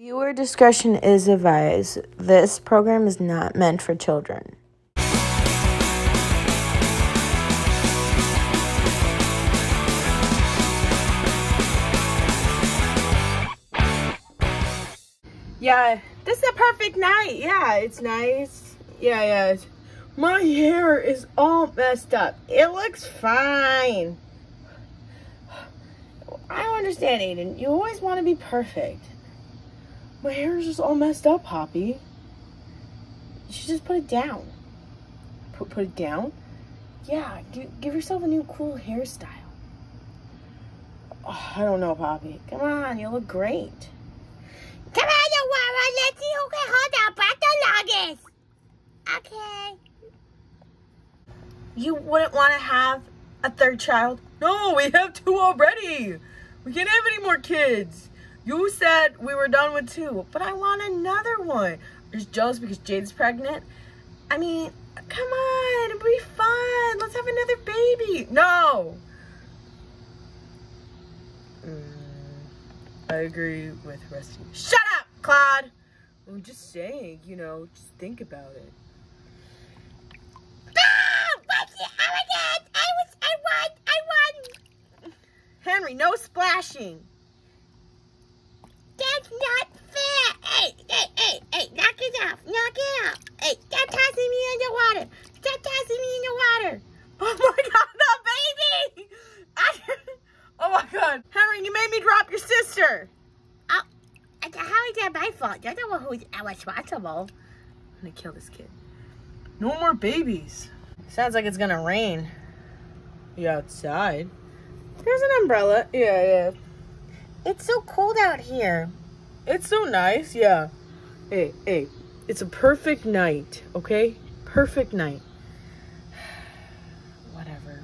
Viewer discretion is advised. This program is not meant for children. Yeah, this is a perfect night. Yeah, it's nice. Yeah, yeah. My hair is all messed up. It looks fine. I don't understand, Aiden. You always want to be perfect. My hair is just all messed up, Poppy. You should just put it down. Put, put it down? Yeah, give, give yourself a new cool hairstyle. Oh, I don't know, Poppy. Come on, you look great. Come on, Aurora. Let's see who can hold the longest. Okay. You wouldn't want to have a third child? No, we have two already. We can't have any more kids. You said we were done with two, but I want another one. You're jealous because Jade's pregnant? I mean, come on, it'll be fun. Let's have another baby. No. Mm, I agree with Rusty. Shut up, Claude. I'm just saying, you know, just think about it. Henry, no it? Oh my god! I was, I won! I won! Henry, no splashing. That's not fair! Hey, hey, hey, hey! Knock it off! Knock it off! Hey, stop tossing me in the water! Stop tossing me in the water! Oh my god, the baby! I, oh my god. Henry, you made me drop your sister. Oh, how is that my fault? You're the one who's responsible. I'm gonna kill this kid. No more babies. Sounds like it's gonna rain. You outside. There's an umbrella. Yeah, yeah. It's so cold out here. It's so nice, yeah. Hey, hey, it's a perfect night, okay? Perfect night. Whatever.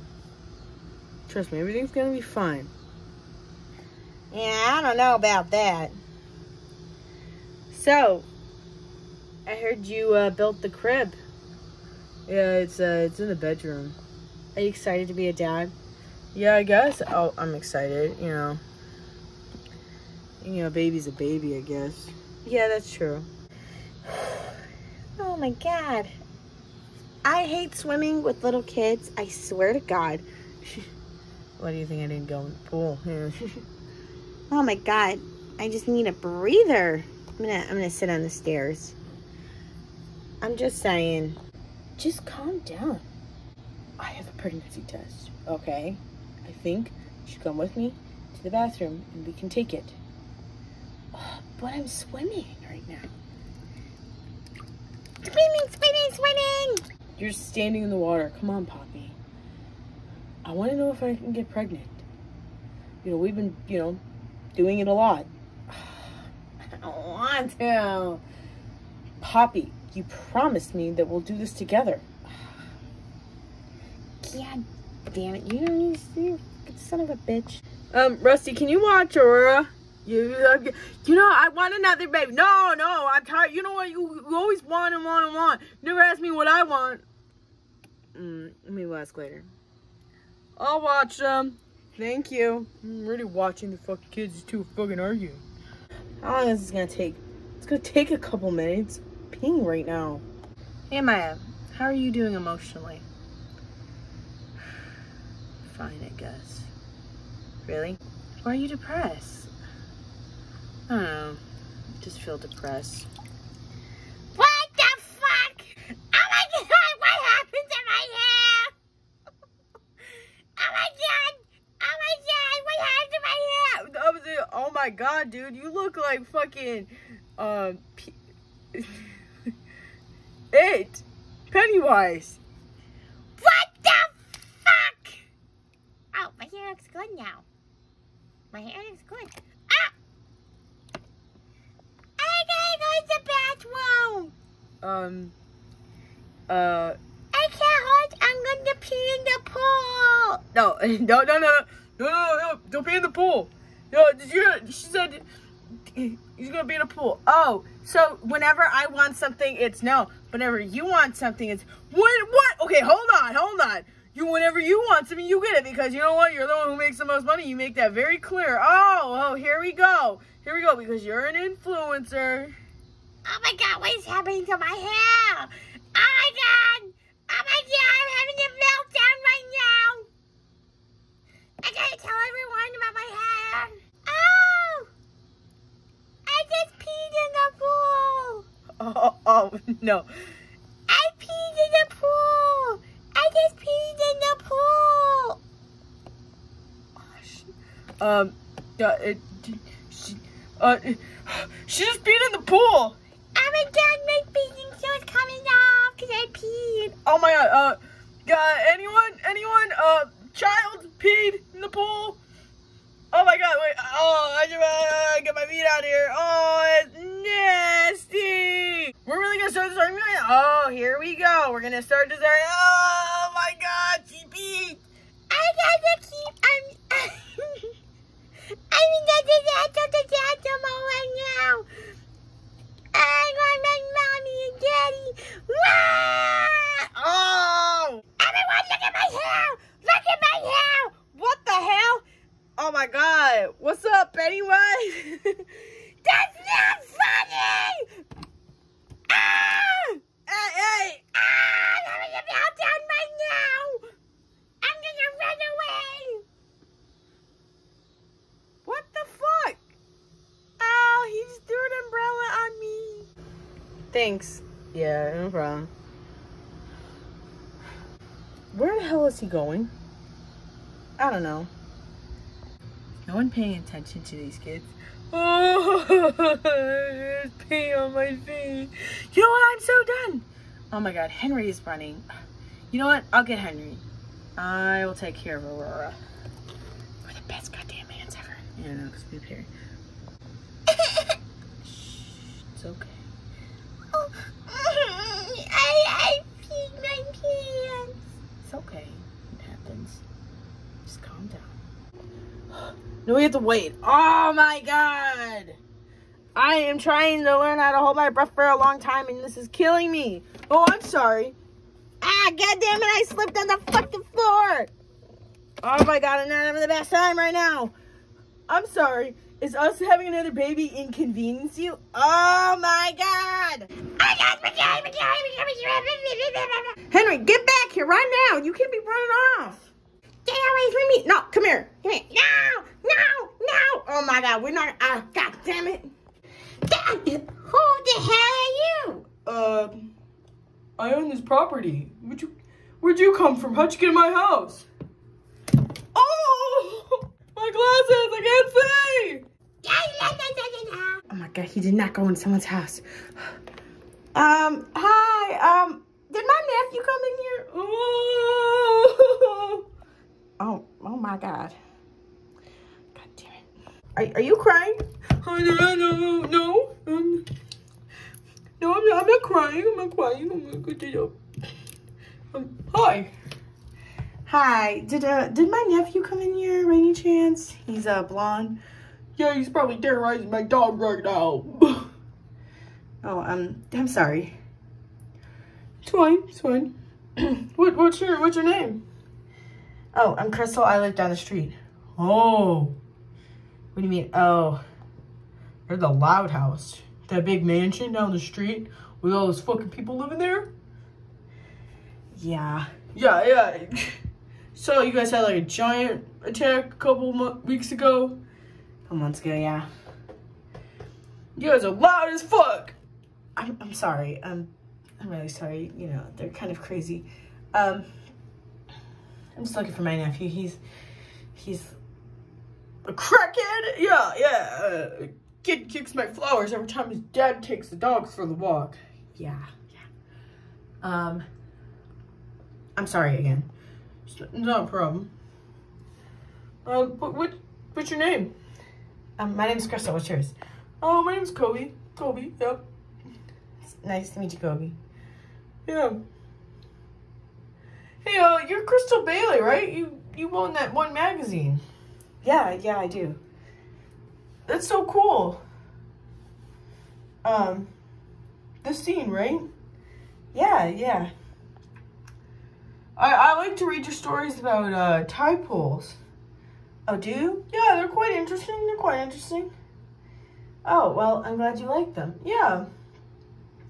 Trust me, everything's gonna be fine. Yeah, I don't know about that. So, I heard you uh, built the crib. Yeah, it's uh, it's in the bedroom. Are you excited to be a dad? Yeah, I guess. Oh, I'm excited. You know, you know, baby's a baby, I guess. Yeah, that's true. Oh my god. I hate swimming with little kids. I swear to God. Why do you think I didn't go in the pool? Oh my god. I just need a breather. I'm gonna I'm gonna sit on the stairs. I'm just saying. Just calm down. I have a pregnancy test, okay? I think you should come with me to the bathroom and we can take it. Oh, but I'm swimming right now. Swimming, swimming, swimming! You're standing in the water. Come on, Poppy. I want to know if I can get pregnant. You know, we've been, you know, doing it a lot. I don't want to. Poppy, you promised me that we'll do this together. God damn it. You don't you son of a bitch. Um, Rusty, can you watch Aurora? You, uh, you know, I want another baby. No, no, I'm tired. You know what? You, you always want and want and want. You never ask me what I want. Mm, maybe we'll ask later. I'll watch them. Thank you. I'm already watching the fucking kids. too fucking arguing. How long is this gonna take? It's gonna take a couple minutes. I'm right now. Hey Maya, how are you doing emotionally? Fine, I guess. Really? Why are you depressed? I don't know. I just feel depressed. What the fuck? Oh my god, what happened to my hair? Oh my god! Oh my god, what happened to my hair? That was it. Oh my god, dude, you look like fucking um P- It! Pennywise! What the fuck? Oh, my hair looks good now. My hair looks good. Ah! I gotta go to the bathroom! Um, uh... I can't hold, I'm gonna pee in the pool! No, no, no, no, no, no, no, don't pee in the pool! No, did you hear, she said he's gonna be in a pool. Oh, so whenever I want something, it's no. Whenever you want something, it's what? What? Okay, hold on, hold on. You, whenever you want something, you get it because you know what? You're the one who makes the most money. You make that very clear. Oh, oh, here we go. Here we go, because you're an influencer. Oh my god, what is happening to my hair? Oh my god! Oh my god, I'm having a meltdown right now! I gotta tell everyone about my hair. Oh! I just peed in the pool! Oh, oh no. I peed in the pool! I just peed in the pool! Um, uh, it, she, uh, she just peed in the pool. Oh my god, my bathing suit's coming off because I peed. Oh my god, uh, uh, anyone, anyone, uh, child peed in the pool? Oh my god, wait, oh, I should uh, get my feet out here. Oh, it's nasty. We're really gonna start this argument? Oh, here we go. We're gonna start this argument. Oh my god, she. I gotta keep. I'm. I'm in the disaster, disaster mode right now. I want my mommy and daddy. Wah! Oh, Everyone, look at my hair! Look at my hair! what the hell? Oh my god, what's up, Pennywise? That's not funny! Ah! hey, hey. Ah! I'm having a meltdown right now! I'm gonna run away! What the fuck? Oh, he just threw an umbrella on me. Thanks. Yeah, no problem. Where the hell is he going? I don't know. No one paying attention to these kids. Oh, there's pee on my feet. You know what? I'm so done. Oh my god, Henry is running. You know what? I'll get Henry. I will take care of Aurora. We're the best goddamn hands ever. Yeah, no, because we. Shh, it's okay. Oh, I, I peed my pants. It's okay. It happens. Just calm we have to wait. Oh my god! I am trying to learn how to hold my breath for a long time and this is killing me. Oh, I'm sorry. Ah, god damn it, I slipped on the fucking floor! Oh my god, I'm not having the best time right now. I'm sorry. Is us having another baby inconvenience you? Oh my god! Henry, get back here right now! You can't be running off! Get away from me! No, come here! Come here! No! No! No! Oh my god, we're not. Ah, god damn it! Dad, who the hell are you? Uh, I own this property. Where'd you, where'd you come from? How'd you get in my house? Oh, my glasses! I can't see. Oh my god, he did not go in someone's house. Um, hi. Um, did my nephew come in here? Oh, oh, oh my god. God damn it. Are, are you crying? Oh, no, no, no. Um, no, I'm not, I'm not crying. I'm not crying. I'm not good to Um, hi. Hi. Did uh did my nephew come in here any chance? He's uh blonde. Yeah, he's probably terrorizing my dog right now. oh, um, I'm sorry. It's fine. It's fine. what what's your what's your name? Oh, I'm Crystal. I live down the street. Oh. What do you mean? Oh. You're the loud house. That big mansion down the street with all those fucking people living there? Yeah. Yeah, yeah. So you guys had like a giant attack a couple weeks ago? A couple months ago, yeah. You guys are loud as fuck. I'm, I'm sorry. I'm, I'm really sorry. You know, they're kind of crazy. Um, I'm just looking for my nephew. He's, he's a crackhead. Yeah, yeah. Uh, kid kicks my flowers every time his dad takes the dogs for the walk. Yeah, yeah. Um, I'm sorry again. A problem. Um, what, what, what's your name? Um, my name's Crystal. What's yours? Oh, my name's Kobe. Kobe, yep. It's nice to meet you, Kobe. Yeah. Hey, uh, you're Crystal Bailey, right? You you won that one magazine. Yeah, yeah, I do. That's so cool. Um, the scene, right? Yeah, yeah. I, I like to read your stories about uh, tide pools. Oh, do you? Yeah, they're quite interesting. They're quite interesting. Oh, well, I'm glad you like them. Yeah.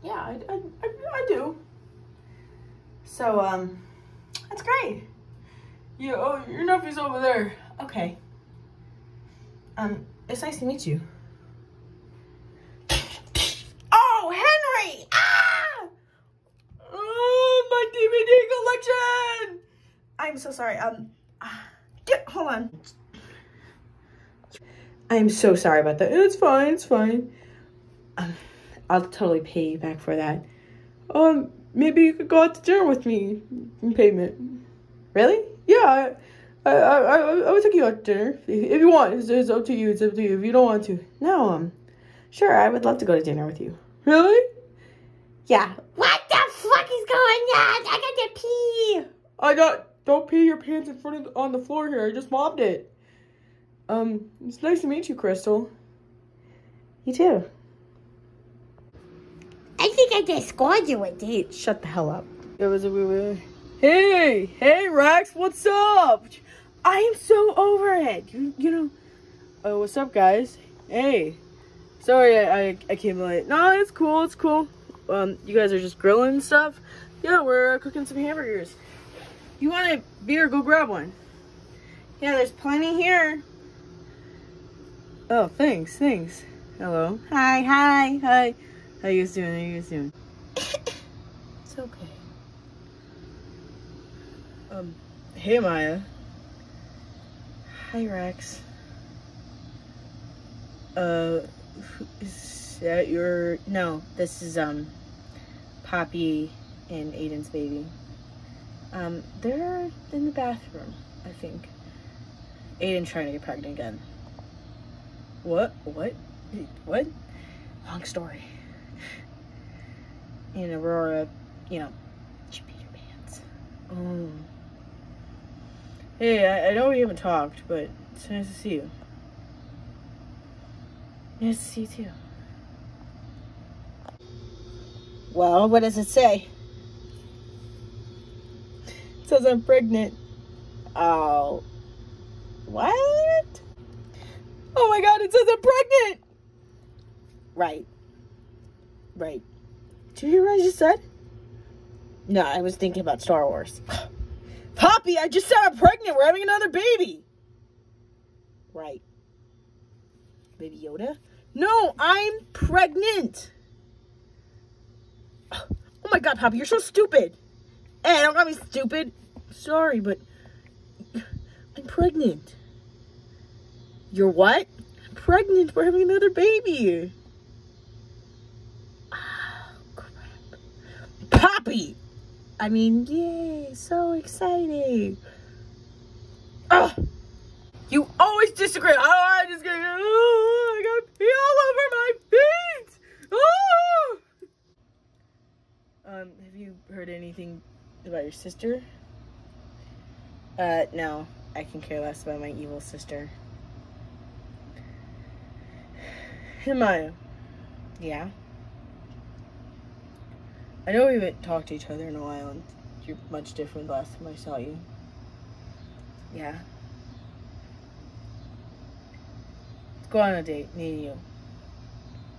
Yeah, I, I, I, I do. So, um, that's great. Yeah, oh, your nephew's over there. Okay. Um, it's nice to meet you. Oh, Henry! Ah! Oh, my DVD collection! I'm so sorry. Um, get, hold on. I'm so sorry about that. It's fine, it's fine. Um, I'll totally pay you back for that. Um, maybe you could go out to dinner with me in payment. Really? Yeah, I, I, I, I would take you out to dinner if you want. It's, it's up to you. It's up to you. If you don't want to, no. Um, sure. I would love to go to dinner with you. Really? Yeah. What the fuck is going on? I got to pee. I got. Don't pee your pants in front of on the floor here. I just mopped it. Um, it's nice to meet you, Crystal. You too. I think I just scored you a date. Shut the hell up. It was a Hey, hey, Rex, what's up? I am so over it. You, you know. Oh, what's up, guys? Hey, sorry I, I, I came late. No, it's cool. It's cool. Um, you guys are just grilling stuff. Yeah, we're uh, cooking some hamburgers. You want a beer? Go grab one. Yeah, there's plenty here. Oh, thanks, thanks. Hello. Hi, hi, hi. How you guys doing? How you guys doing? it's okay. Um, hey Maya. Hi Rex. Uh, is that your? No, this is um, Poppy and Aiden's baby. Um, they're in the bathroom, I think. Aiden trying to get pregnant again. What? What? What? Long story. And Aurora, you know, her pants. Oh. Hey, I, I know we haven't talked, but it's nice to see you. Nice to see you too. Well, what does it say? It says I'm pregnant. Oh. What? Oh my god, it says I'm pregnant! Right. Right. Did you hear what I just said? No, I was thinking about Star Wars. Poppy, I just said I'm pregnant. We're having another baby. Right. Baby Yoda? No, I'm pregnant. Oh my god, Poppy, you're so stupid. Hey, don't call me stupid. Sorry, but I'm pregnant. You're what? Pregnant. We're having another baby. Oh, crap. Poppy! I mean, yay, so exciting. Ugh. You always disagree. Oh, I just got, oh, I got pee all over my feet. Oh! Um, have you heard anything about your sister? Uh, no. I can care less about my evil sister. Maya. Yeah? I know we haven't talked to each other in a while, and you're much different last time I saw you. Yeah? Let's go on a date, me and you.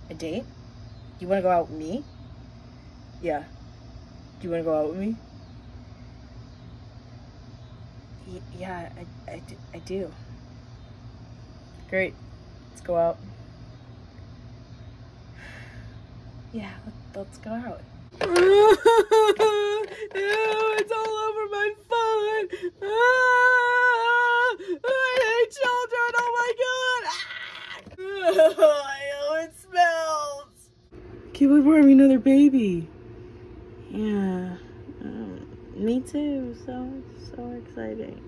A date? You want to go out with me? Yeah. Do you want to go out with me? Y- yeah, I, I, d- I do. Great. Let's go out. Yeah, let's go out. Ew, it's all over my phone. Ah, I hate children. Oh my god. Ah. Ew, it smells. Can't believe we're having another baby. Yeah. Um, me too. So, so exciting.